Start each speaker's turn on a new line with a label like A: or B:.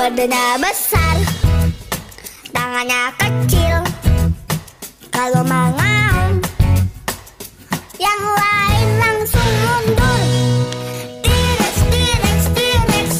A: Badannya besar Tangannya kecil. Kalau mangaun Yang